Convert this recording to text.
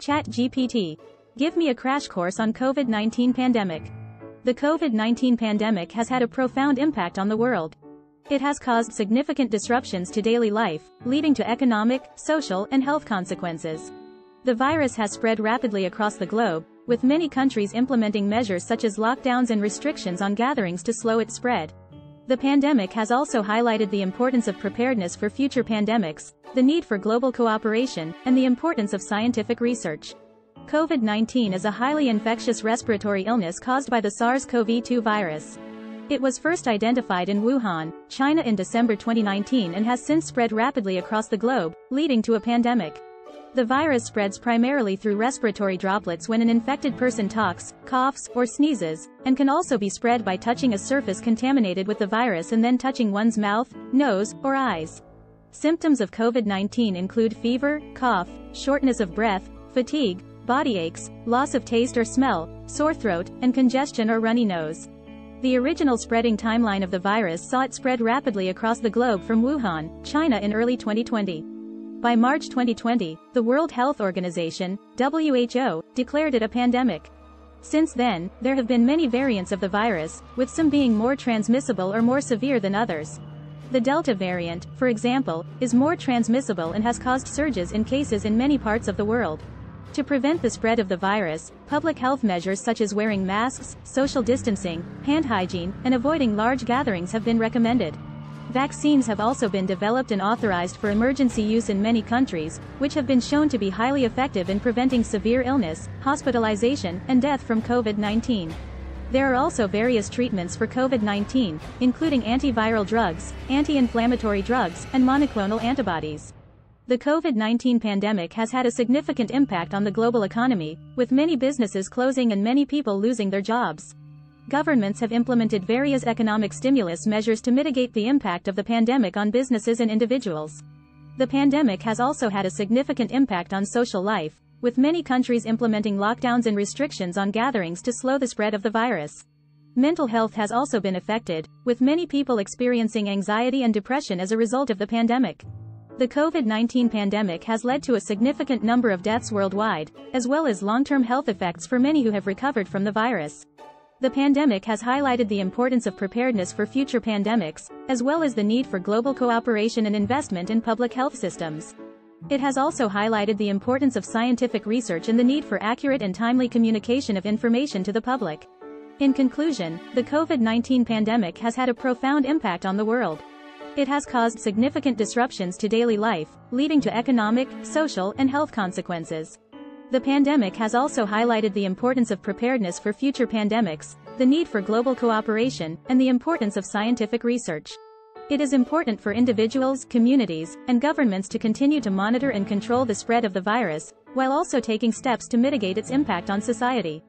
ChatGPT. Give me a crash course on COVID-19 pandemic. The COVID-19 pandemic has had a profound impact on the world. It has caused significant disruptions to daily life, leading to economic, social, and health consequences. The virus has spread rapidly across the globe, with many countries implementing measures such as lockdowns and restrictions on gatherings to slow its spread. The pandemic has also highlighted the importance of preparedness for future pandemics, the need for global cooperation, and the importance of scientific research. COVID-19 is a highly infectious respiratory illness caused by the SARS-CoV-2 virus. It was first identified in Wuhan, China in December 2019 and has since spread rapidly across the globe, leading to a pandemic. The virus spreads primarily through respiratory droplets when an infected person talks, coughs, or sneezes, and can also be spread by touching a surface contaminated with the virus and then touching one's mouth, nose, or eyes. Symptoms of COVID-19 include fever, cough, shortness of breath, fatigue, body aches, loss of taste or smell, sore throat, and congestion or runny nose. The original spreading timeline of the virus saw it spread rapidly across the globe from Wuhan, China in early 2020. By March 2020, the World Health Organization, WHO, declared it a pandemic. Since then, there have been many variants of the virus, with some being more transmissible or more severe than others. The Delta variant, for example, is more transmissible and has caused surges in cases in many parts of the world. To prevent the spread of the virus, public health measures such as wearing masks, social distancing, hand hygiene, and avoiding large gatherings have been recommended. Vaccines have also been developed and authorized for emergency use in many countries, which have been shown to be highly effective in preventing severe illness, hospitalization, and death from COVID-19. There are also various treatments for COVID-19, including antiviral drugs, anti-inflammatory drugs, and monoclonal antibodies. The COVID-19 pandemic has had a significant impact on the global economy, with many businesses closing and many people losing their jobs governments have implemented various economic stimulus measures to mitigate the impact of the pandemic on businesses and individuals. The pandemic has also had a significant impact on social life, with many countries implementing lockdowns and restrictions on gatherings to slow the spread of the virus. Mental health has also been affected, with many people experiencing anxiety and depression as a result of the pandemic. The COVID-19 pandemic has led to a significant number of deaths worldwide, as well as long-term health effects for many who have recovered from the virus. The pandemic has highlighted the importance of preparedness for future pandemics, as well as the need for global cooperation and investment in public health systems. It has also highlighted the importance of scientific research and the need for accurate and timely communication of information to the public. In conclusion, the COVID-19 pandemic has had a profound impact on the world. It has caused significant disruptions to daily life, leading to economic, social, and health consequences. The pandemic has also highlighted the importance of preparedness for future pandemics, the need for global cooperation, and the importance of scientific research. It is important for individuals, communities, and governments to continue to monitor and control the spread of the virus, while also taking steps to mitigate its impact on society.